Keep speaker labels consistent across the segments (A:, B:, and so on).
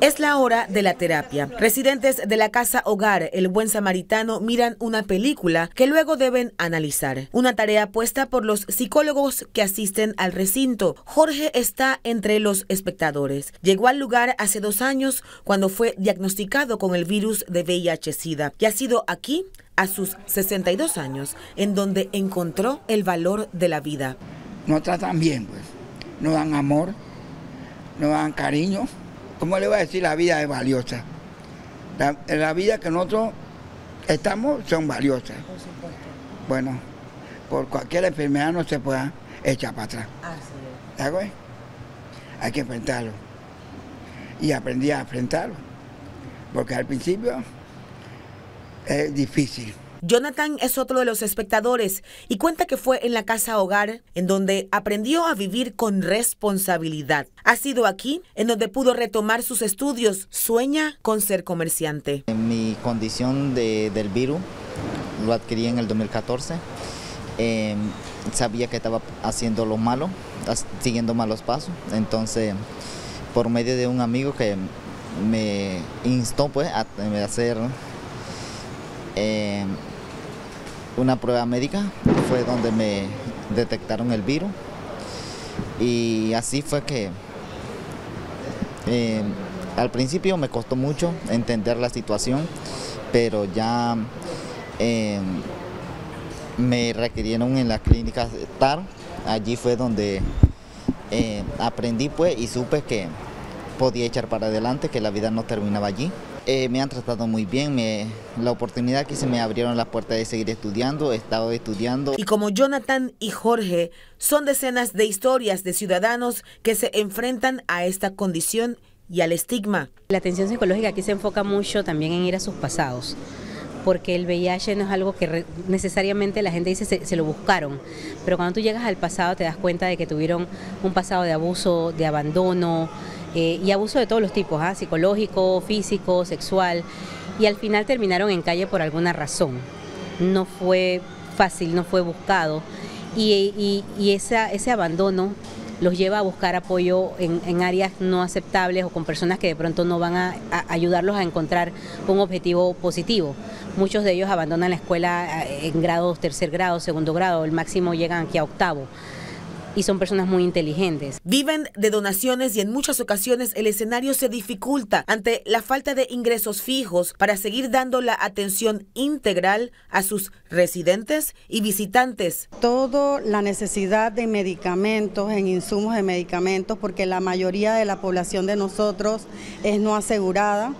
A: Es la hora de la terapia. Residentes de la casa hogar El Buen Samaritano miran una película que luego deben analizar. Una tarea puesta por los psicólogos que asisten al recinto. Jorge está entre los espectadores. Llegó al lugar hace dos años cuando fue diagnosticado con el virus de VIH-Sida y ha sido aquí a sus 62 años en donde encontró el valor de la vida.
B: No tratan bien, pues. No dan amor, no dan cariño ¿Cómo le voy a decir? La vida es valiosa. La, vida que nosotros estamos son valiosas. Por supuesto. Bueno, por cualquier enfermedad no se pueda echar para atrás. Así es. Hay que enfrentarlo. Y aprendí a enfrentarlo. Porque al principio es difícil.
A: Jonathan es otro de los espectadores y cuenta que fue en la casa hogar en donde aprendió a vivir con responsabilidad. Ha sido aquí en donde pudo retomar sus estudios. Sueña con ser comerciante.
C: En mi condición de, del virus lo adquirí en el 2014. Em, sabía que estaba haciendo lo malo, siguiendo malos pasos. Entonces, por medio de un amigo que me instó pues, a, hacer em, una prueba médica, fue donde me detectaron el virus y así fue que eh, al principio me costó mucho entender la situación, pero ya eh, me requirieron en la clínica TAR, allí fue donde eh, aprendí pues y supe que podía echar para adelante, que la vida no terminaba allí. Eh, me han tratado muy bien, la oportunidad que se me abrieron las puertas de seguir estudiando, he estado estudiando.
A: Y como Jonathan y Jorge, son decenas de historias de ciudadanos que se enfrentan a esta condición y al estigma.
D: La atención psicológica aquí se enfoca mucho también en ir a sus pasados porque el VIH no es algo que necesariamente la gente dice se, se, lo buscaron, pero cuando tú llegas al pasado te das cuenta de que tuvieron un pasado de abuso, de abandono, eh, y abuso de todos los tipos, ¿ah? psicológico, físico, sexual, y al final terminaron en calle por alguna razón. No fue fácil, no fue buscado, y, ese abandono los lleva a buscar apoyo en, áreas no aceptables o con personas que de pronto no van a, ayudarlos a encontrar un objetivo positivo. Muchos de ellos abandonan la escuela eh, en grados, tercer grado, segundo grado, el máximo llegan aquí a octavo y son personas muy inteligentes.
A: Viven de donaciones y en muchas ocasiones el escenario se dificulta ante la falta de ingresos fijos para seguir dando la atención integral a sus residentes y visitantes.
E: Todo la necesidad de medicamentos, en insumos de medicamentos, porque la mayoría de la población de nosotros es no asegurada.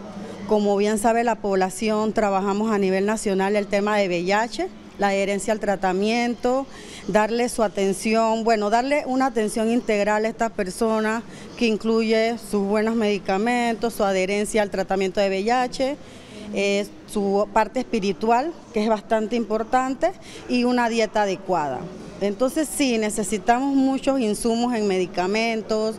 E: Como bien sabe la población, trabajamos a nivel nacional el tema de VIH, la adherencia al tratamiento, darle su atención, bueno, darle una atención integral a esta persona que incluye sus buenos medicamentos, su adherencia al tratamiento de VIH, eh, su parte espiritual, que es bastante importante, y una dieta adecuada. Entonces sí, necesitamos muchos insumos en medicamentos,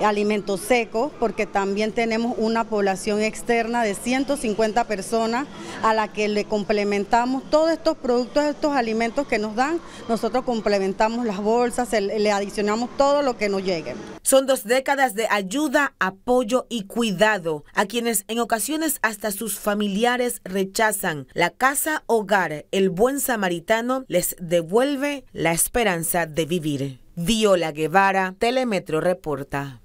E: alimentos secos, porque también tenemos una población externa de 150 personas a la que le complementamos todos estos productos, estos alimentos que nos dan, nosotros complementamos las bolsas, le adicionamos todo lo que nos llegue.
A: Son dos décadas de ayuda, apoyo y cuidado a quienes en ocasiones hasta sus familiares rechazan. La casa hogar, el buen samaritano, les devuelve la esperanza de vivir. Viola Guevara, Telemetro Reporta.